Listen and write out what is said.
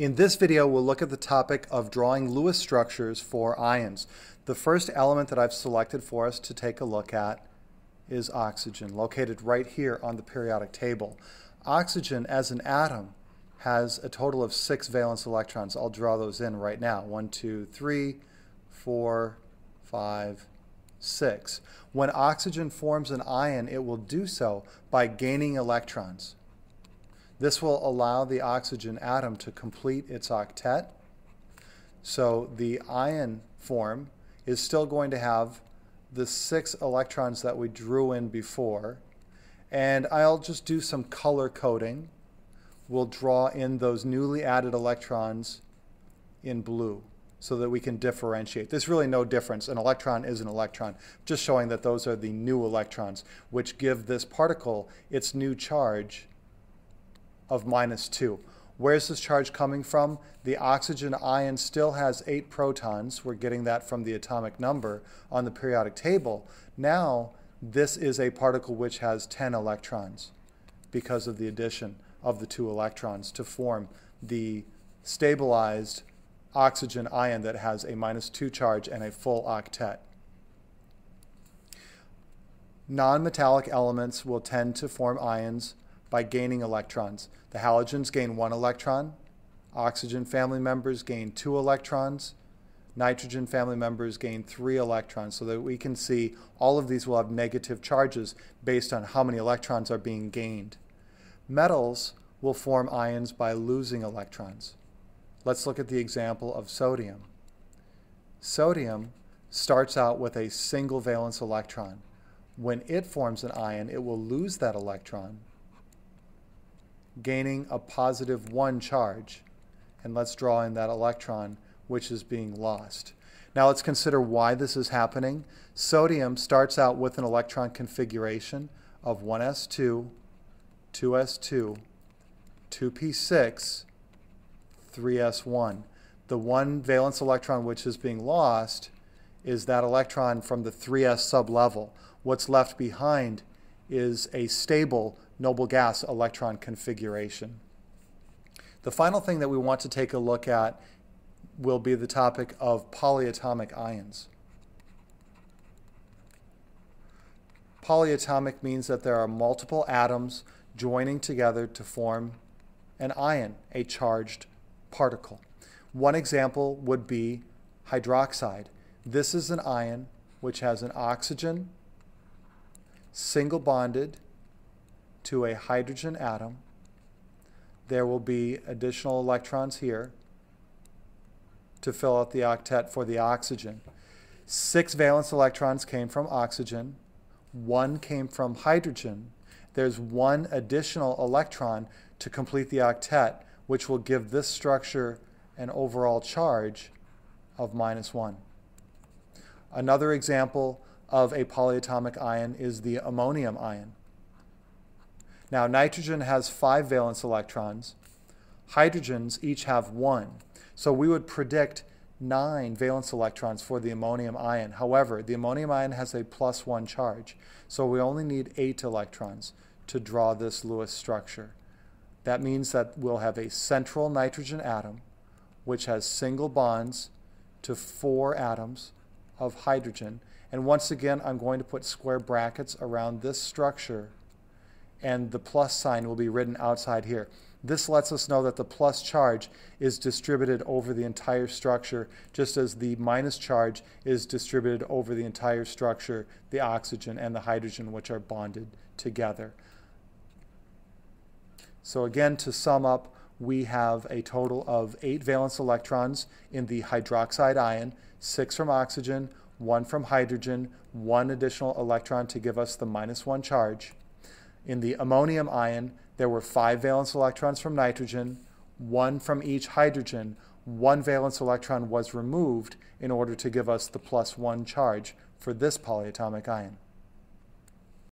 In this video, we'll look at the topic of drawing Lewis structures for ions. The first element that I've selected for us to take a look at is oxygen, located right here on the periodic table. Oxygen, as an atom, has a total of six valence electrons. I'll draw those in right now. One, two, three, four, five, six. When oxygen forms an ion, it will do so by gaining electrons. This will allow the oxygen atom to complete its octet. So the ion form is still going to have the six electrons that we drew in before. And I'll just do some color coding. We'll draw in those newly added electrons in blue so that we can differentiate. There's really no difference. An electron is an electron, just showing that those are the new electrons, which give this particle its new charge of minus 2. Where's this charge coming from? The oxygen ion still has 8 protons. We're getting that from the atomic number on the periodic table. Now, this is a particle which has 10 electrons because of the addition of the two electrons to form the stabilized oxygen ion that has a minus 2 charge and a full octet. Nonmetallic elements will tend to form ions by gaining electrons. The halogens gain one electron, oxygen family members gain two electrons, nitrogen family members gain three electrons, so that we can see all of these will have negative charges based on how many electrons are being gained. Metals will form ions by losing electrons. Let's look at the example of sodium. Sodium starts out with a single valence electron. When it forms an ion, it will lose that electron gaining a positive 1 charge. And let's draw in that electron which is being lost. Now let's consider why this is happening. Sodium starts out with an electron configuration of 1s2, 2s2, 2p6, 3s1. The one valence electron which is being lost is that electron from the 3s sublevel. What's left behind is a stable noble gas electron configuration. The final thing that we want to take a look at will be the topic of polyatomic ions. Polyatomic means that there are multiple atoms joining together to form an ion, a charged particle. One example would be hydroxide. This is an ion which has an oxygen, single bonded, to a hydrogen atom. There will be additional electrons here to fill out the octet for the oxygen. Six valence electrons came from oxygen, one came from hydrogen. There's one additional electron to complete the octet, which will give this structure an overall charge of minus one. Another example of a polyatomic ion is the ammonium ion. Now, nitrogen has five valence electrons. Hydrogens each have one. So we would predict nine valence electrons for the ammonium ion. However, the ammonium ion has a plus one charge. So we only need eight electrons to draw this Lewis structure. That means that we'll have a central nitrogen atom, which has single bonds to four atoms of hydrogen. And once again, I'm going to put square brackets around this structure and the plus sign will be written outside here. This lets us know that the plus charge is distributed over the entire structure, just as the minus charge is distributed over the entire structure, the oxygen and the hydrogen, which are bonded together. So again, to sum up, we have a total of eight valence electrons in the hydroxide ion, six from oxygen, one from hydrogen, one additional electron to give us the minus one charge. In the ammonium ion, there were five valence electrons from nitrogen, one from each hydrogen. One valence electron was removed in order to give us the plus one charge for this polyatomic ion.